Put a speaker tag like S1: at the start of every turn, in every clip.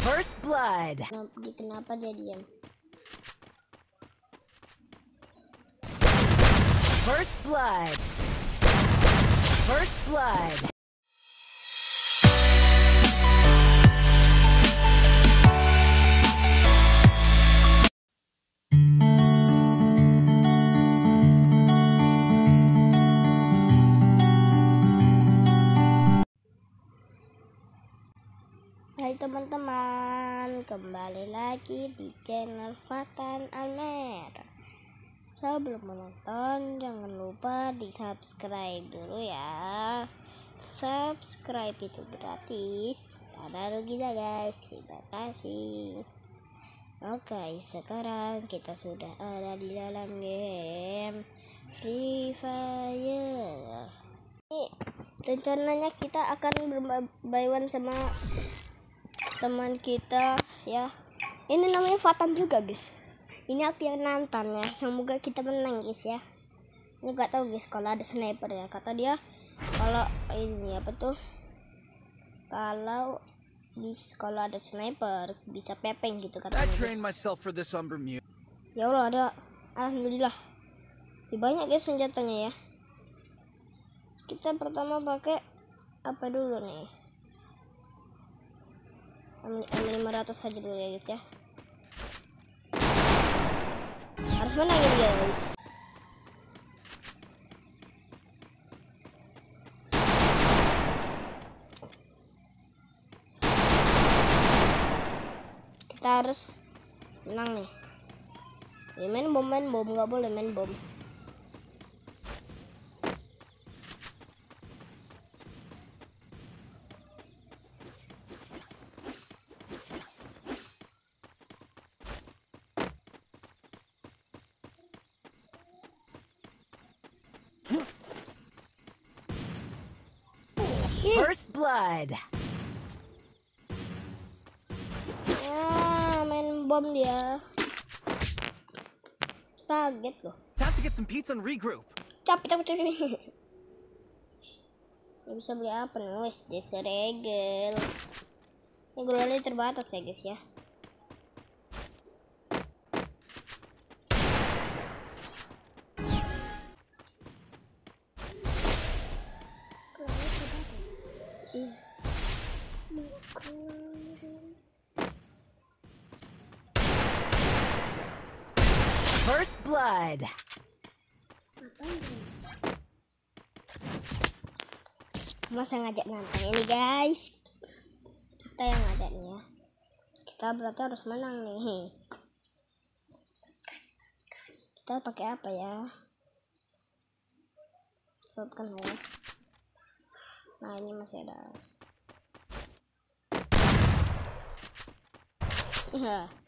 S1: First blood.
S2: Kenapa, kenapa dia diam?
S1: First blood. First blood.
S2: Hai teman-teman, kembali lagi di channel Fatan Almer. Sebelum menonton, jangan lupa di subscribe dulu ya. Subscribe itu gratis, ada ruginya guys. Terima kasih. Oke, sekarang kita sudah ada di dalam game Free Fire. Ini rencananya kita akan one sama teman kita ya. Ini namanya Fatan juga guys. Ini aku yang nonton ya. Semoga kita menang guys ya. Ini gak tahu guys kalau ada sniper ya. Kata dia kalau ini apa tuh? Kalau bis kalau ada sniper bisa pepeng gitu katanya guys. ya Allah ada. Alhamdulillah. Lebih banyak guys senjatanya ya. Kita pertama pakai apa dulu nih M500 saja dulu ya guys ya. Harus menang ini guys. Kita harus menang nih. Ya, main bom main bom. Nggak boleh main bom
S1: First blood.
S2: ah main bom dia. Kaget loh
S3: Time to get some pizza and regroup.
S2: capek capek capek. Nggak bisa beli apa nih wes desa regel ini gulanya terbatas ya guys ya
S1: First blood.
S2: masa ngajak nantang ini guys. Kita yang ngajak nih ya. Kita berarti harus menang nih. Kita pakai apa ya? Shotgun ya nah ini masih ada. Nah.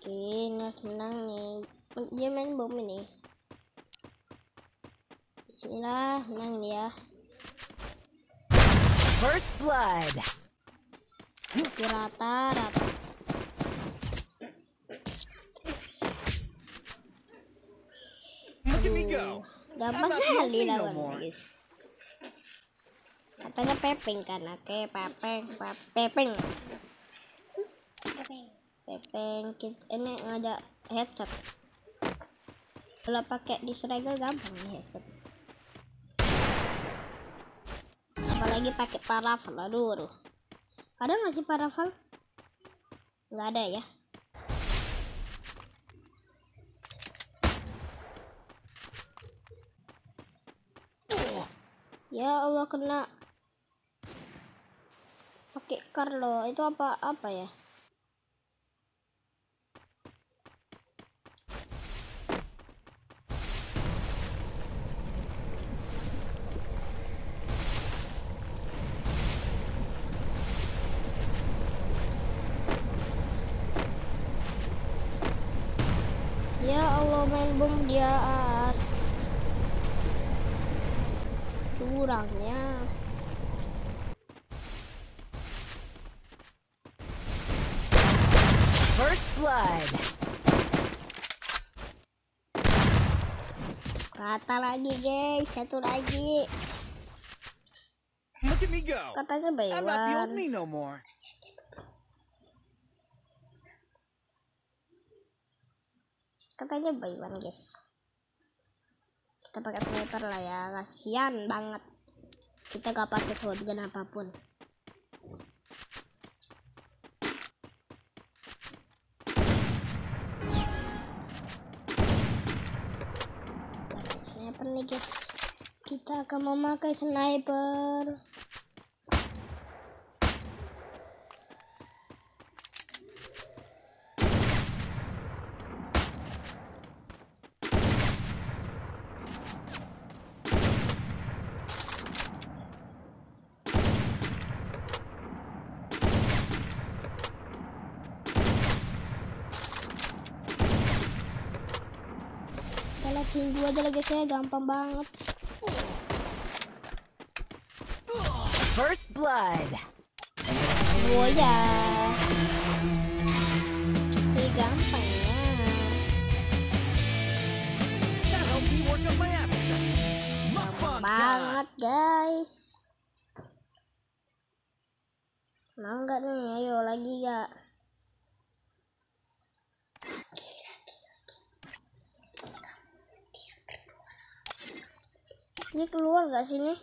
S2: Oke, ini harus menang nih. Dia main bom ini. Bismillah, menang ya.
S1: First blood.
S2: Di rata rata gampang kali lawan guys katanya pepeng kan oke pepeng pe- pepeng pepeng kita ini ngajak headset. Kalau pakai di Sregel gampang nih headset. Apalagi pakai parafal aduh aduh. Ada nggak sih parafal? Nggak ada ya? Ya Allah kena. Pakai Carlo itu apa apa ya? Allah main bom dia as curangnya
S1: First blood.
S2: Rata lagi guys, satu lagi.
S3: Look at me go.
S2: Katanya
S3: I'm not the old me no more.
S2: Katanya buy one guys kita pakai sniper lah ya. Kasihan banget. Kita gak pakai shotgun apa pun. Sniper nih guys? Kita akan memakai sniper latihan dua aja lah guys ya. Gampang banget.
S1: First blood.
S2: oh ya ini gampang ya.
S3: Time.
S2: banget guys. Mau nggak nih? Ayo lagi gak ini keluar gak sini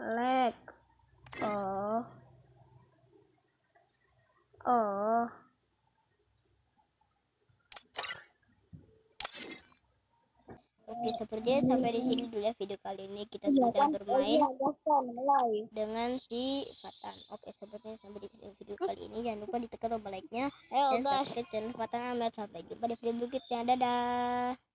S2: lag. Oh. Oh. Oke, sepertinya sampai di sini dulu ya video kali ini. Kita sudah bermain dengan si Fatan. Oke, sepertinya sampai di sini video kali ini. Jangan lupa ditekan tombol like-nya. Dan subscribe channel Fatan Ahmed. Sampai jumpa di video berikutnya. Dadah.